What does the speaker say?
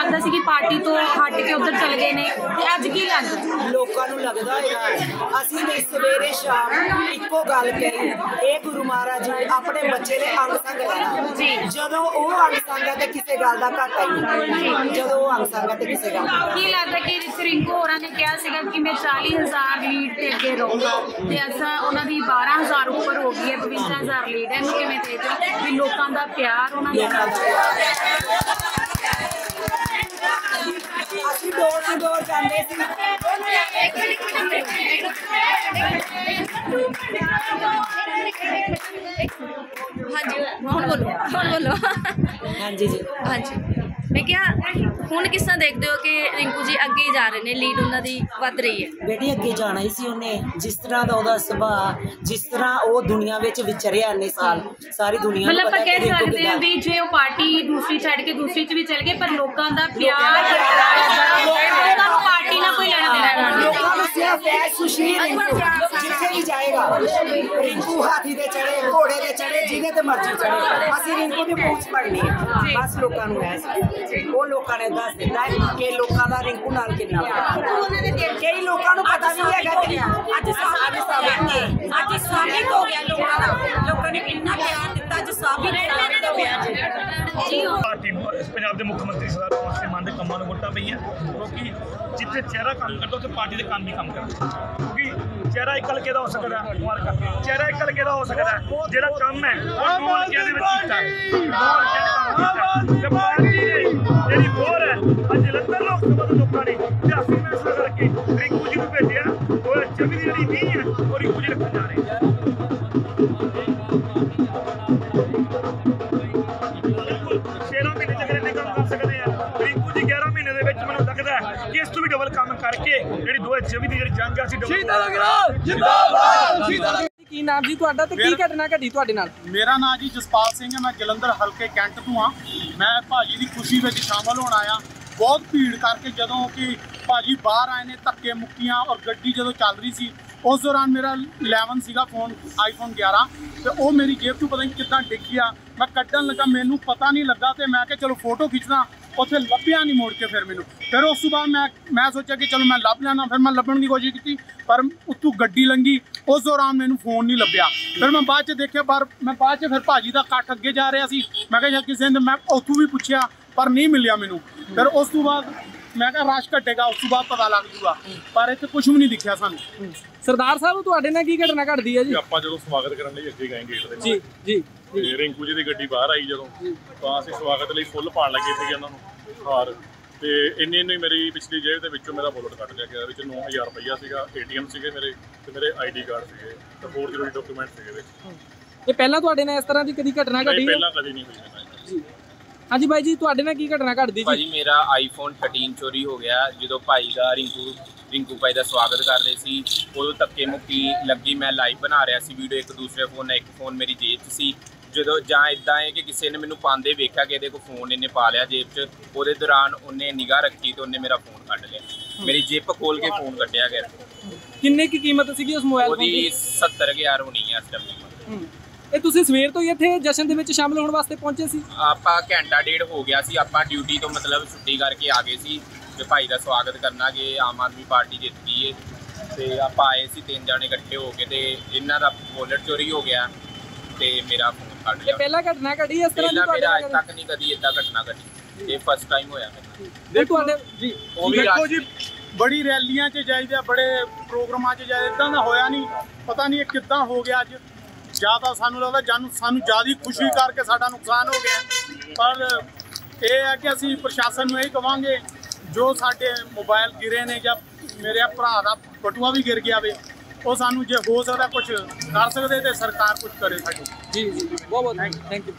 ਲੱਗਦਾ ਸੀ ਕਿ ਪਾਰਟੀ ਤੋਂ ਹਟ ਕੇ ਉਧਰ ਚਲੇ ਗਏ ਨੇ। ਤੇ ਅੱਜ ਕੀ ਲੱਗਦਾ? ਲੋਕਾਂ ਨੂੰ ਲੱਗਦਾ ਹੈਗਾ ਅਸੀਂ ਨੇ ਸਵੇਰੇ ਸ਼ਾਮ ਇੱਕੋ ਗੱਲ ਕਹੀ ਇਹ ਗੁਰੂ ਮਹਾਰਾਜ ਜੀ ਆਪਣੇ ਬੱਚੇ ਦੇ ਅੰਗ ਸੰਗ ਜੀ। ਜਦੋਂ ਉਹ ਅੰਗ ਸੰਗ ਹੈ ਤੇ ਕਿਸੇ ਗੱਲ ਦਾ ਘਾਟਾ ਨਹੀਂ। ਜਦੋਂ ਉਹ ਅੰਗ ਸੰਗ ਹੈ ਤੇ ਕਿਸੇ ਗੱਲ ਕੀ ਲੱਗਦਾ ਕਿ ਰਿੰਕੂ ਹੋਰਾਂ ਨੇ ਕਿਹਾ ਸੀਗਾ ਕਿ ਮੈਂ 40000 ਲੀਡ ਤੇ ਅੱਗੇ ਰਹੂੰਗਾ ਤੇ ਐਸਾ ਉਹਨਾਂ ਦੀ 12000 ਉੱਪਰ ਹੋ ਗਈ ਹੈ 52000 ਲੀਡ ਹੈ। ਕਿਵੇਂ ਦੇਖਦੇ ਵੀ ਲੋਕਾਂ ਦਾ ਪਿਆਰ ਉਹਨਾਂ ਦੇ ਜਾਂਦੇ ਸੀ। ਹਾਂਜੀ ਹੁਣ ਬੋਲੋ। ਹੁਣ ਬੋਲੋ। ਹਾਂਜੀ ਜੀ। ਹਾਂਜੀ। ਮੈਂ ਕਿਹਾ ਹੁਣ ਕਿਸ ਤਰ੍ਹਾਂ ਦੇਖਦੇ ਹੋ ਕਿ ਰਿੰਕੂ ਜੀ ਅੱਗੇ ਹੀ ਜਾ ਰਹੇ ਨੇ ਲੀਡ ਉਹਨਾਂ ਦੀ ਵੱਧ ਰਹੀ ਹੈ? ਬੇਟੀ ਅੱਗੇ ਜਾਣਾ ਹੀ ਸੀ ਉਹਨੇ। ਜਿਸ ਤਰ੍ਹਾਂ ਦਾ ਉਹਦਾ ਸੁਭਾਅ ਜਿਸ ਤਰ੍ਹਾਂ ਉਹ ਦੁਨੀਆ ਵਿੱਚ ਵਿਚਰਿਆ ਇੰਨੇ ਸਾਲ ਸਾਰੀ ਦੁਨੀਆ ਨੂੰ ਮਤਲਬ ਆਪਾਂ ਕਹਿ ਕਿ ਰਿੰਕੂ ਸਕਦੇ ਹਾਂ ਵੀ ਜੇ ਉਹ ਪਾਰਟੀ ਦੂਸਰੀ ਛੱਡ ਕੇ ਦੂਸਰੀ ਚ ਵੀ ਚਲ ਗਏ ਪਰ ਲੋਕਾਂ ਦਾ ਪਿਆਰ ਲੋਕਾਂ ਨੂੰ ਪਾਰਟੀ ਨਾਲ ਕੋਈ ਲੈਣਾ ਦੇਣਾ ਨਹੀਂ। ਲੋਕਾਂ ਨੂੰ ਸਿਰਫ ਐ ਸੁਸ਼ੀਲ ਰਿੰਕੂ ਜਿੱਥੇ ਵੀ ਜਾਏਗਾ ਰਿੰਕੂ ਹਾਥੀ ਤੇ ਚੜੇ ਘੋੜੇ ਤੇ ਚੜੇ ਜਿਹਦੇ ਤੇ ਮਰਜ਼ੀ ਚੜੇ ਅਸੀਂ ਰਿੰਕੂ ਦੀ ਪੂਛ ਪੜਨੀ ਹੈ ਬਸ ਲੋਕਾਂ ਨੂੰ ਐ ਸੀ ਉਹ ਲੋਕਾਂ ਨੇ ਦੱਸ ਦਿੱਤਾ ਹੈ ਕਿ ਲੋਕਾਂ ਦਾ ਰਿੰਕੂ ਨਾਲ ਕਿੰਨਾ ਪਿਆਰ। ਕਈ ਲੋਕਾਂ ਨੂੰ ਪਤਾ ਵੀ ਹੈਗਾ ਕਿ ਅੱਜ ਸਾਬਿਤ ਅੱਜ ਸਾਬਿਤ ਹੋ ਗਿਆ ਲੋਕਾਂ ਦਾ ਲੋਕਾਂ ਨੇ ਕਿੰਨਾ ਪਿਆਰ ਦਿੱਤਾ ਅੱਜ ਸਾਬਿਤ ਸਾਬਿਤ ਹੋ ਗਿਆ ਜੀ ਪਾਰਟੀ ਨੂੰ ਇਸ ਨੂੰ ਵੋਟਾਂ ਪਈਆਂ ਕਿਉਂਕਿ ਜਿੱਥੇ ਚਿਹਰਾ ਕੰਮ ਕਰਦਾ ਉੱਥੇ ਪਾਰਟੀ ਦੇ ਕੰਮ ਵੀ ਕੰਮ ਕਰਦਾ। ਕਿਉਂਕਿ ਚਿਹਰਾ ਇੱਕ ਹਲਕੇ ਦਾ ਹੋ ਸਕਦਾ ਹੈ ਚਿਹਰਾ ਇੱਕ ਹਲਕੇ ਦਾ ਹੋ ਸਕਦਾ ਹੈ ਜਿਹੜਾ ਕੰਮ ਹੈ ਉਹ ਦੋ ਹਲਕਿਆਂ ਦੇ ਵਿੱਚ ਕੀਤਾ। ਹੈ ਹੈ। ਪਾਰਟੀ! ਜਿਹੜੀ ਬੋਰ ਹੈ ਅੱਜ ਜਲੰਧਰ ਲੋਕ ਸਭਾ ਦੇ ਲੋਕਾਂ ਨੇ 82 ਫੈਸਲਾ ਕਰਕੇ ਰਿੰਕੂ ਜੀ ਨੂੰ ਭੇਜਿਆ। ਉਹ ਚਵੀ ਦੀ ਜਿਹੜੀ ਨੀਂਹ ਹੈ ਉਹ ਰਿੰਕੂ ਜੀ ਰੱਖਣ ਜਾ ਰਹੇ ਦੇ ਵਿੱਚ ਮੈਨੂੰ ਲੱਗਦਾ ਹੈ ਕਿ ਇਸ ਤੋਂ ਵੀ ਡਬਲ ਕੰਮ ਕਰਕੇ ਜਿਹੜੀ 2024 ਦੀ ਜਿਹੜੀ ਜੰਗ ਆ ਸੀ ਡਬਲ ਕੀ ਨਾਮ ਜੀ ਤੁਹਾਡਾ ਤੇ ਕੀ ਘਟਨਾ ਘਟੀ ਤੁਹਾਡੇ ਨਾਲ? ਮੇਰਾ ਨਾਮ ਜੀ ਜਸਪਾਲ ਸਿੰਘ ਹੈ ਮੈਂ ਜਲੰਧਰ ਹਲਕੇ ਕੈਂਟ ਤੋਂ ਆ ਮੈਂ ਭਾਜੀ ਦੀ ਖੁਸ਼ੀ ਵਿੱਚ ਸ਼ਾਮਲ ਹੋਣ ਆਇਆ। ਬਹੁਤ ਭੀੜ ਕਰਕੇ ਜਦੋਂ ਕਿ ਭਾਜੀ ਬਾਹਰ ਆਏ ਨੇ ਧੱਕੇ ਮੁੱਕੀਆਂ ਔਰ ਗੱਡੀ ਜਦੋਂ ਚੱਲ ਰਹੀ ਸੀ ਉਸ ਦੌਰਾਨ ਮੇਰਾ 11 ਸੀਗਾ ਫੋਨ ਆਈਫੋਨ 11 ਤੇ ਉਹ ਮੇਰੀ ਜੇਬ ਤੋਂ ਪਤਾ ਨਹੀਂ ਕਿੱਦਾਂ ਡਿੱਗ ਗਿਆ। ਮੈਂ ਕੱਢਣ ਲੱਗਾ ਮੈਨੂੰ ਪਤਾ ਨਹੀਂ ਲੱਗਾ ਤੇ ਮੈਂ ਕਿਹਾ ਚਲੋ ਫੋਟੋ ਖਿੱਚਦਾ। ਉੱਥੇ ਲੱਭਿਆ ਨਹੀਂ ਮੁੜ ਕੇ ਫਿਰ ਮੈਨੂੰ। ਫਿਰ ਉਸ ਤੋਂ ਬਾਅਦ ਮੈਂ ਮੈਂ ਸੋਚਿਆ ਕਿ ਚਲੋ ਮੈਂ ਲੱਭ ਲੈਣਾ ਫਿਰ ਮੈਂ ਲੱਭਣ ਦੀ ਕੋਸ਼ਿਸ਼ ਕੀਤੀ ਪਰ ਉੱਤੋਂ ਗੱਡੀ ਲੰਗੀ ਉਸ ਦੌਰਾਨ ਮੈਨੂੰ ਫੋਨ ਨਹੀਂ ਲੱਭਿਆ। ਫਿਰ ਮੈਂ ਬਾਅਦ ਚ ਦੇਖਿਆ ਪਰ ਮੈਂ ਬਾਅਦ ਚ ਫਿਰ ਭਾਜੀ ਦਾ ਕੱਟ ਅੱਗੇ ਜਾ ਰਿਹਾ ਸੀ। ਮੈਂ ਕਿਹਾ ਜਾਂ ਕਿਸੇ ਨੇ ਮੈਂ ਉੱਥੋਂ ਵੀ ਪੁੱਛਿਆ ਪਰ ਨਹੀਂ ਮਿਲਿਆ ਮੈਨੂੰ। ਫਿਰ ਉਸ ਤੋਂ ਬਾਅਦ ਮੈਂ ਕਿਹਾ ਰਸ਼ ਘਟੇਗਾ। ਉਸ ਤੋਂ ਬਾਅਦ ਪਤਾ ਲੱਗ ਜੂਗਾ। ਪਰ ਇੱਥੇ ਕੁਝ ਵੀ ਨਹੀਂ ਦਿਖਿਆ ਸਾਨੂੰ। ਸਰਦਾਰ ਸਾਹਿਬ ਤੁਹਾਡੇ ਨਾਲ ਕੀ ਘਟਨਾ ਘਟਦੀ ਹੈ ਜੀ? ਆਪਾਂ ਜਦੋਂ ਸਵਾਗਤ ਕਰਨ ਲਈ ਅੱਗੇ ਗਏ ਗੇਟ ਦੇ ਜੀ ਜੀ ਤੇ ਰਿੰਕੂ ਜੀ ਦੀ ਗੱਡੀ ਬਾਹਰ ਆਈ ਜਦੋਂ। ਤਾਂ ਅਸੀਂ ਸਵਾਗਤ ਲਈ ਫੁੱਲ ਪਾਣ ਲੱਗੇ ਸੀਗੇ ਉਹਨਾਂ ਨੂੰ। ਹਾਰ। ਤੇ ਇੰਨੇ ਇੰਨੇ ਮੇਰੀ ਪਿਛਲੀ ਜੇਬ ਦੇ ਵਿੱਚੋਂ ਮੇਰਾ ਬੁਲਟ ਕੱਟ ਲਿਆ ਗਿਆ ਵਿੱਚ 9000 ਰੁਪਈਆ ਸੀਗਾ ਏਟੀਐਮ ਸੀਗੇ ਮੇਰੇ ਤੇ ਮੇਰੇ ਆਈਡੀ ਕਾਰਡ ਸੀਗੇ ਤੇ ਹੋਰ ਜ਼ਰੂਰੀ ਡਾਕੂਮੈਂਟ ਸੀਗੇ ਵਿੱਚ। ਇਹ ਪਹਿਲਾਂ ਤੁਹਾਡੇ ਨਾਲ ਇਸ ਤਰ੍ਹਾਂ ਦੀ ਕਦੀ ਘਟਨਾ ਘਟੀ ਹੈ? ਪਹਿਲਾਂ ਕਦੀ ਨਹੀਂ ਹੋਈ ਹਾਂਜੀ ਬਾਈ ਜੀ ਤੁਹਾਡੇ ਨਾਲ ਕੀ ਘਟਨਾ ਘਟਦੀ ਜੀ? ਭਾਜੀ ਮੇਰਾ ਆਈਫੋਨ 13 ਚੋਰੀ ਹੋ ਗਿਆ ਜਦੋਂ ਭਾਈ ਦਾ ਰਿੰਕੂ ਰਿੰਕੂ ਭਾਈ ਦਾ ਸਵਾਗਤ ਕਰ ਰਹੇ ਸੀ ਉਦੋਂ ਧੱਕੇ ਮੁੱਕੀ ਲੱਗੀ ਮੈਂ ਲਾਈਵ ਬਣਾ ਰਿਹਾ ਸੀ ਵੀਡੀਓ ਇੱਕ ਦੂਸਰੇ ਫੋਨ ਨਾਲ ਇੱਕ ਫੋਨ ਮੇਰੀ ਜੇਬ 'ਚ ਸੀ। ਜਦੋਂ ਜਾਂ ਇਦਾਂ ਹੈ ਕਿ ਕਿਸੇ ਨੇ ਮੈਨੂੰ ਪਾਉਂਦੇ ਵੇਖਿਆ ਕਿ ਇਹਦੇ ਕੋਲ ਫੋਨ ਇਹਨੇ ਪਾ ਲਿਆ ਜੇਬ 'ਚ ਉਹਦੇ ਦੌਰਾਨ ਉਹਨੇ ਨਿਗਾਹ ਰੱਖੀ ਤੇ ਉਹਨੇ ਮੇਰਾ ਫੋਨ ਕੱਢ ਲਿਆ। ਮੇਰੀ ਜੇਬ ਖੋਲ ਕੇ ਫੋਨ ਕੱਢਿਆ ਗਿਆ। ਕਿੰਨੇ ਕੀ ਕੀਮਤ ਸੀਗੀ ਉਸ ਮੋਬਾਈਲ ਫੋਨ ਉਹਦੀ ਦੀ? 70000 ਹੋਣੀ ਹੈ ਇਸ ਟਾਈਮ ਹੂੰ। ਇਹ ਤੁਸੀਂ ਸਵੇਰ ਤੋਂ ਹੀ ਇੱਥੇ ਜਸ਼ਨ ਦੇ ਵਿੱਚ ਸ਼ਾਮਲ ਹੋਣ ਵਾਸਤੇ ਪਹੁੰਚੇ ਸੀ? ਆਪਾਂ ਘੰਟਾ ਡੇਢ ਹੋ ਗਿਆ ਸੀ। ਆਪਾਂ ਡਿਊਟੀ ਤੋਂ ਮਤਲਬ ਛੁੱਟੀ ਕਰਕੇ ਆ ਗਏ ਸੀ ਤੇ ਭਾਈ ਦਾ ਸਵਾਗਤ ਕਰਨਾ ਕਿ ਆਮ ਆਦਮੀ ਪਾਰਟੀ ਜਿੱਤ ਗਈ ਏ। ਤੇ ਆਪਾਂ ਆਏ ਸੀ ਤਿੰਨ ਜਾਣੇ ਇਕੱਠੇ ਹੋ ਕੇ ਤੇ ਇਹਨਾਂ ਦਾ ਵੋਲਟ ਚੋਰੀ ਹੋ ਗਿਆ ਤੇ ਮੇਰਾ ਫੋਨ ਕੱਢ ਇਹ ਲਿਆ ਪਹਿਲਾਂ ਘਟਨਾ ਘਟੀ ਇਸ ਤਰ੍ਹਾਂ ਦੀ ਪਹਿਲਾਂ ਤੁਹਾਡੇ ਮੇਰਾ ਨਾਲ ਅੱਜ ਤੱਕ ਨਹੀਂ ਕਦੀ ਇਦਾਂ ਘਟਨਾ ਘਟੀ। ਇਹ ਫਸਟ ਟਾਈਮ ਹੋਇਆ ਮੇਰਾ। ਇਹ ਤੁਹਾਡੇ ਜੀ ਉਹ ਵੀ ਦੇਖੋ ਰਾਤ- ਜੀ ਬੜੀ ਰੈਲੀਆਂ 'ਚ ਜਾਈਦਾ ਬੜੇ ਪ੍ਰੋਗਰਾਮਾਂ 'ਚ ਜਾਈਦਾ ਇਦਾਂ ਦਾ ਹੋਇਆ ਨਹੀਂ। ਪਤਾ ਨਹੀਂ ਇਹ ਕਿੱਦਾਂ ਹੋ ਗਿਆ ਅੱਜ। ਜਾਂ ਤਾਂ ਸਾਨੂੰ ਲੱਗਦਾ ਜਾਨੂੰ ਸਾਨੂੰ ਜ਼ਿਆਦਾ ਖੁਸ਼ੀ ਕਰਕੇ ਸਾਡਾ ਨੁਕਸਾਨ ਹੋ ਗਿਆ। ਪਰ ਇਹ ਹੈ ਕਿ ਅਸੀਂ ਪ੍ਰਸ਼ਾਸਨ ਨੂੰ ਇਹ ਕਵਾਂਗੇ ਜੋ ਸਾਡੇ ਮੋਬਾਈਲ ਗਿਰੇ ਨੇ ਜਾਂ ਮੇਰੇ ਭਰਾ ਦਾ ਬਟੂਆ ਵੀ ਗਿਰ ਗਿਆ ਵੇ ਉਹ ਸਾਨੂੰ ਜੇ ਹੋ ਸਕਦਾ ਕੁਝ ਕਰ ਸਕਦੇ ਤੇ ਸਰਕਾਰ ਕੁਝ ਕਰੇ ਸਾਡੀ। ਜੀ ਜੀ ਬਹੁਤ ਬਹੁਤ ਥੈਂਕ ਯੂ।